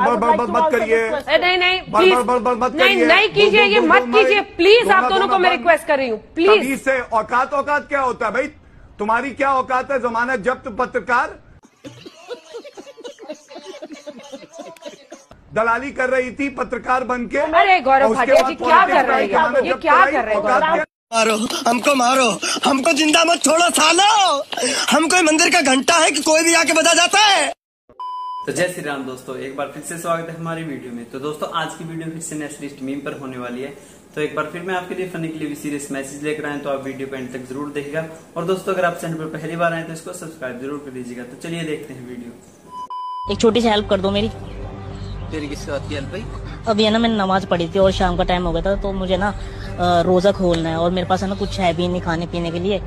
मत करिए। नहीं नहीं प्लीज़ नहीं नहीं कीजिए ये मत कीजिए प्लीज़ आप दोनों को मैं रिक्वेस्ट कर रही हूँ प्लीज़ से औकात औकात क्या होता है भाई? तुम्हारी क्या औकात है? जमानत जब्त पत्रकार। दलाली कर रही थी पत्रकार बन के अरे गौरव भाटिया जी क्या कर रहे हैं? ये क्या कर रहे हैं मारो हमको मारो। हमको ज़िंदा मत छोड़ो सालो। हम कोई मंदिर का घंटा है कि कोई भी आके बजा जाता है? तो जय श्री राम दोस्तों एक बार फिर से स्वागत है हमारी वीडियो में। तो दोस्तों आज की वीडियो फिर से नेशनलिस्ट मीम पर होने वाली है। तो एक बार फिर मैं आपके लिए फनी के लिए भी सीरियस मैसेज लेकर आए तो आप वीडियो को एंड तक ज़रूर देखिएगा। और दोस्तों अगर आप चैनल पर पहली बार आए तो इसको सब्सक्राइब ज़रूर कर दीजिएगा। तो चलिए देखते हैं वीडियो। एक छोटी सी हेल्प कर दो मेरी। तेरी किससे बात की हेल्प भाई? अभी है ना मैंने नमाज़ पढ़ी थी और शाम का टाइम हो गया था तो मुझे ना रोजा खोलना है और मेरे पास है ना कुछ है भी नहीं खाने पीने के लिए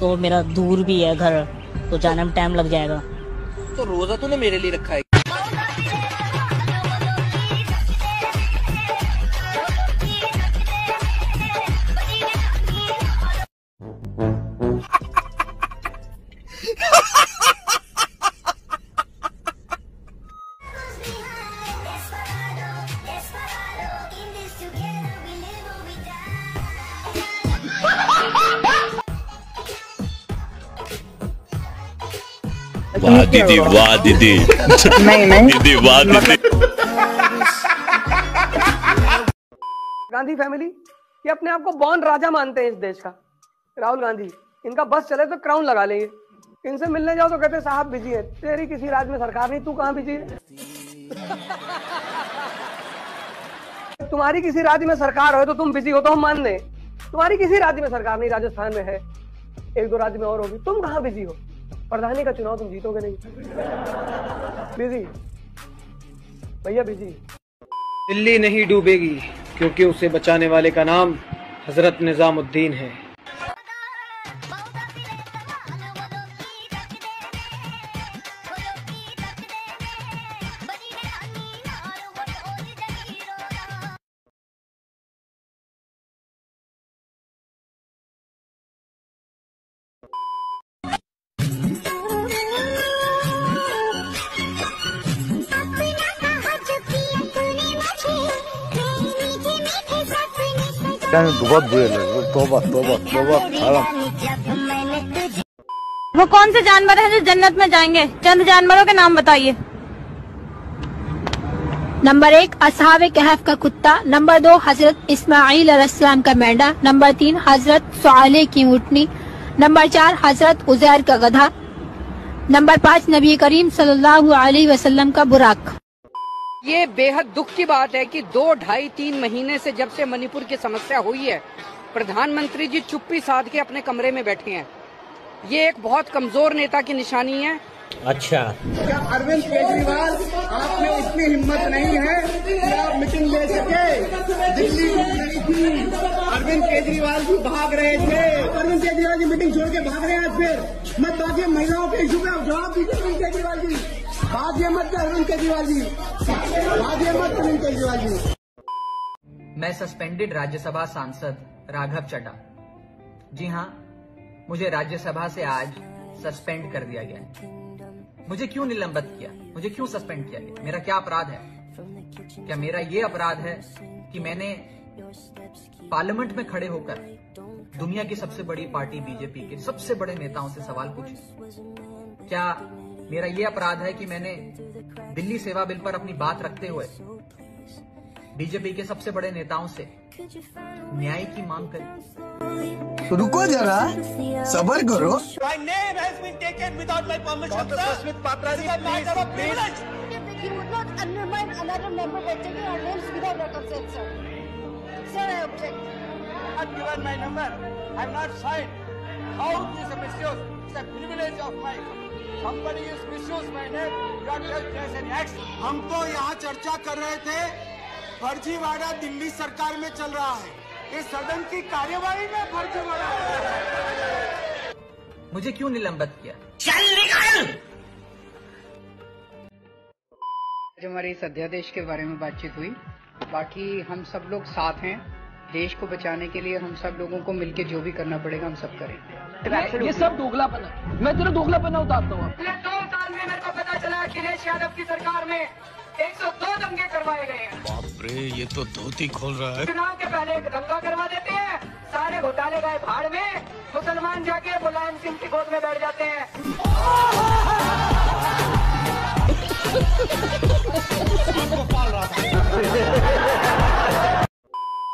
तो मेरा दूर भी है घर तो जाने में टाइम लग जाएगा। तो रोजा तूने मेरे लिए रखा है। वाह दीदी वाह दीदी नहीं नहीं दीदी वाह दीदी गांधी फैमिली ये अपने आप को बॉर्न राजा मानते हैं इस देश का। राहुल गांधी इनका बस चले तो क्राउन लगा लेंगे। इनसे मिलने जाओ तो कहते साहब बिज़ी है। तेरी किसी राज्य में सरकार नहीं तू कहाँ बिज़ी है? तुम्हारी किसी राज्य में सरकार हो तो तुम बिज़ी हो तो हम मान लें तुम्हारी किसी राज्य में सरकार नहीं राजस्थान में है। एक दो राज्य में और होगी तुम कहाँ बिज़ी हो? प्रधानी का चुनाव तुम जीतोगे नहीं। बिज़ी। भैया, बिज़ी। दिल्ली नहीं डूबेगी, क्योंकि उसे बचाने वाले का नाम हज़रत निजामुद्दीन है। बहुत बुरे लगे तोबा तोबा तोबा हराम वो कौन से जानवर हैं जो जन्नत में जाएँगे? चंद जानवरों के नाम बताइए। नंबर एक असहाब कहफ का कुत्ता। नंबर दो हज़रत इस्माइल अलैहिस्सलाम का मेंढा नंबर तीन हज़रत सोले की ऊँटनी नंबर चार हज़रत उजैर का गधा। नंबर पाँच नबी करीम सल्लल्लाहु अलैहि वसल्लम का बुराक। ये बेहद दुख की बात है कि दो ढाई तीन महीने से जब से मणिपुर की समस्या हुई है प्रधानमंत्री जी चुप्पी साध के अपने कमरे में बैठे हैं। ये एक बहुत कमज़ोर नेता की निशानी है। अच्छा। क्या अरविंद केजरीवाल आप में इतनी हिम्मत नहीं है कि आप मीटिंग ले सके? दिल्ली नहीं थी। अरविंद केजरीवाल जी भाग रहे थे। अरविंद केजरीवाल जी मीटिंग छोड़ के भाग रहे हैं आज फिर। मैं बाकी महिलाओं के इशू पे जवाब दीजिए अरविंद केजरीवाल जी। भाग्य मत अरविंद केजरीवाल जी भाग्य मत जी मैं सस्पेंडेड राज्यसभा सांसद राघव चड्डा जी हाँ मुझे राज्यसभा से आज सस्पेंड कर दिया गया है। मुझे क्यों निलंबित किया? मुझे क्यों सस्पेंड किया गया? मेरा क्या अपराध है? क्या मेरा ये अपराध है कि मैंने पार्लियामेंट में खड़े होकर दुनिया की सबसे बड़ी पार्टी बीजेपी के सबसे बड़े नेताओं से सवाल पूछे? क्या मेरा ये अपराध है कि मैंने दिल्ली सेवा बिल पर अपनी बात रखते हुए बीजेपी के सबसे बड़े नेताओं से न्याय की मांग करी तो रुको जरा सबर करो My name has been taken without my permission, sir. Smith Patra ji, please, please. You would not undermine another member by taking our names without our consent, sir. Sir, I object. I've given my number. I'm not signed. How this is misuse? It's a privilege of mine. हम तो यहाँ चर्चा कर रहे थे फर्जीवाड़ा दिल्ली सरकार में चल रहा है। ये सदन की कार्यवाही में फर्जीवाड़ा मुझे क्यों निलंबित किया? आज हमारे इस अध्यादेश के बारे में बातचीत हुई। बाकी हम सब लोग साथ हैं। देश को बचाने के लिए हम सब लोगों को मिलकर जो भी करना पड़ेगा हम सब करेंगे ये सब दोगलापन है। मैं तेरा दोगलापन उतारता हूँ। पिछले दो साल में मेरे को पता चला अखिलेश यादव की सरकार में 102 दंगे करवाए गए हैं। बाप रे ये तो धोती खोल रहा है। चुनाव के पहले एक दंगा करवा देते हैं। सारे घोटाले गए भाड़ में। मुसलमान जाके मुलायम सिंह की गोद में बैठ जाते हैं।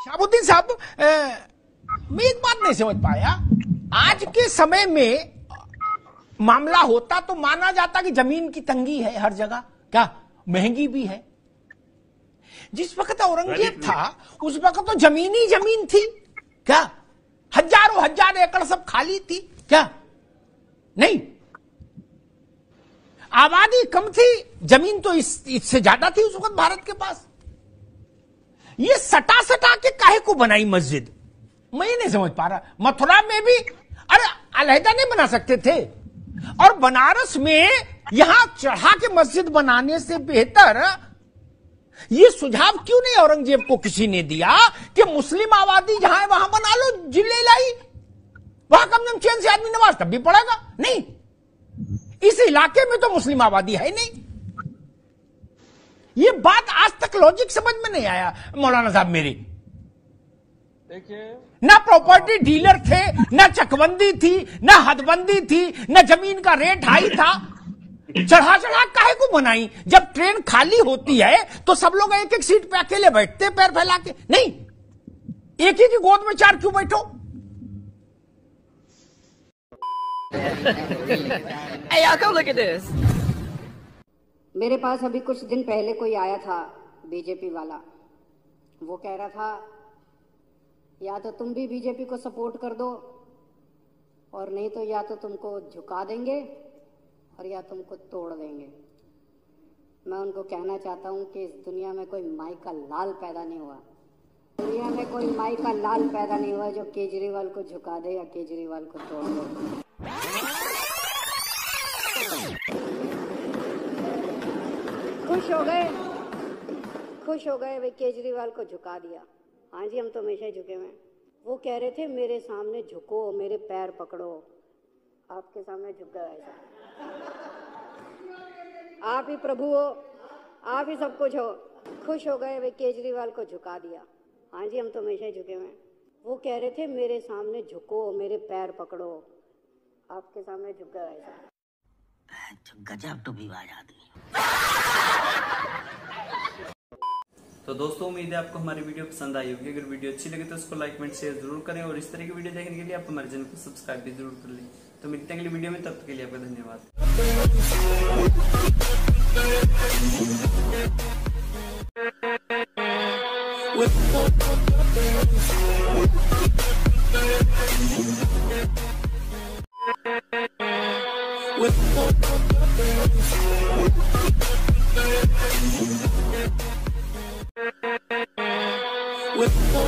शाहबुद्दीन साहब मैं एक बात नहीं समझ पाया। आज के समय में मामला होता तो माना जाता कि ज़मीन की तंगी है हर जगह। क्या? महँगी भी है। जिस वक्त औरंगज़ेब था उस वक्त तो ज़मीन ही ज़मीन थी। क्या? हज़ारों हज़ार एकड़ सब खाली थी। क्या? नहीं। आबादी कम थी ज़मीन तो इस इससे ज़्यादा थी उस वक्त भारत के पास। ये सटा सटा के काहे को बनाई मस्जिद? मैं नहीं समझ पा रहा। मथुरा में भी अलहदा नहीं बना सकते थे। और बनारस में यहाँ चढ़ा के मस्जिद बनाने से बेहतर ये सुझाव क्यों नहीं औरंगज़ेब को किसी ने दिया कि मुस्लिम आबादी जहाँ है, वहाँ बना लो, ज़िले लाई। वहाँ कम से कम चैन से आदमी नमाज़ तब भी पढ़ेगा। नहीं। इस इलाके में तो मुस्लिम आबादी है नहीं। ये बात आज तक लॉजिक समझ में नहीं आया, मौलाना साहब मेरी। ना प्रॉपर्टी डीलर थे ना चकबंदी थी ना हदबंदी थी ना ज़मीन का रेट हाई था। चढ़ा चढ़ा काहे को बनाई जब ट्रेन खाली होती है तो सब लोग एक एक सीट पे अकेले बैठते पैर फैला के। नहीं एक ही की गोद में चार क्यों बैठो? Hey, y'all, come look at this. मेरे पास अभी कुछ दिन पहले कोई आया था बीजेपी वाला। वो कह रहा था या तो तुम भी बीजेपी को सपोर्ट कर दो, और नहीं तो या तो तुमको झुका देंगे, और या तुमको तोड़ देंगे। मैं उनको कहना चाहता हूँ कि इस दुनिया में कोई माई का लाल पैदा नहीं हुआ। दुनिया में कोई माई का लाल पैदा नहीं हुआ जो केजरीवाल को झुका दे या केजरीवाल को तोड़ दे। खुश हो गए? खुश हो गए, भाई, केजरीवाल को झुका दिया। हाँ जी, हम तो हमेशा ही झुके हुए हैं। वो कह रहे थे, मेरे सामने झुको, मेरे पैर पकड़ो। आपके सामने झुक गया ऐसा आप ही प्रभु हो, आप ही सब कुछ हो। खुश हो गए भाई केजरीवाल को झुका दिया। हाँ जी, हम तो हमेशा ही झुके हुए हैं। वो कह रहे थे, मेरे सामने झुको, मेरे पैर पकड़ो। आपके सामने झुक गया ऐसा गजब टू विवाद आदमी तो दोस्तों, उम्मीद है आपको हमारी वीडियो पसंद आई होगी। अगर वीडियो अच्छी लगे तो उसको लाइक कमेंट शेयर ज़रूर करें और इस तरह की वीडियो देखने के लिए आप हमारे चैनल को सब्सक्राइब भी ज़रूर कर लें। तो मिलते हैं अगली वीडियो में, तब तक के लिए आपका धन्यवाद। We'll